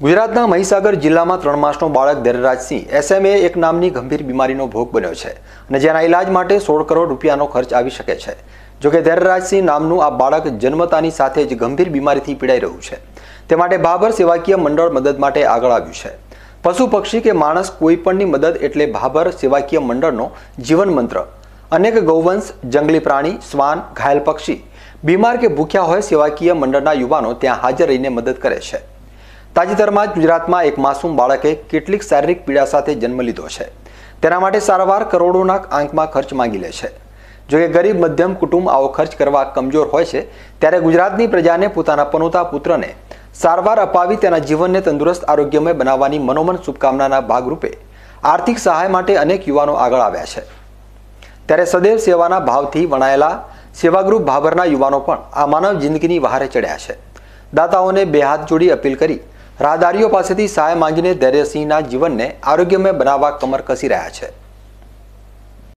ગુજરાતના મહીસાગર જિલ્લામાં ત્રણ માસનો બાળક ધૈર્યરાજસિંહ એસએમએ એક નામની ગંભીર બીમારીનો ભોગ બન્યો છે અને જેના ઇલાજ માટે સોળ કરોડ રૂપિયાનો ખર્ચ આવી શકે છે. જોકે ધૈર્યરાજસિંહ નામનું આ બાળક જન્મતાની સાથે જ ગંભીર બીમારીથી પીડાઈ રહ્યું છે. તે માટે ભાભર સેવાકીય મંડળ મદદ માટે આગળ આવ્યું છે. પશુ પક્ષી કે માણસ કોઈપણની મદદ એટલે ભાભર સેવાકીય મંડળનો જીવન મંત્ર. અનેક ગૌવંશ, જંગલી પ્રાણી, શ્વાન, ઘાયલ પક્ષી, બીમાર કે ભૂખ્યા હોય સેવાકીય મંડળના યુવાનો ત્યાં હાજર રહીને મદદ કરે છે. તાજેતરમાં જ ગુજરાતમાં એક માસૂમ બાળકે કેટલીક શારીરિક પીડા સાથે જન્મ લીધો છે. તેના માટે સારવાર કરોડોના આંકમાં ખર્ચ માંગી લે છે. જોકે ગરીબ મધ્યમ કુટુંબ આવો ખર્ચ કરવા કમજોર હોય છે, ત્યારે ગુજરાતની પ્રજાને પોતાના પનોતા પુત્રને સારવાર અપાવી તેના જીવનને તંદુરસ્ત આરોગ્યમય બનાવવાની મનોમન શુભકામનાના ભાગરૂપે આર્થિક સહાય માટે અનેક યુવાનો આગળ આવ્યા છે. ત્યારે સદૈવ સેવાના ભાવથી વણાયેલા સેવાગૃહ ભાભરના યુવાનો પણ આ માનવ જિંદગીની વહારે ચડ્યા છે. દાતાઓને બે હાથ જોડી અપીલ કરી રાહદારીઓ પાસેથી સહાય માંગીને ધૈર્યસિંહના જીવનને આરોગ્યમય બનાવવા કમર કસી રહ્યા છે.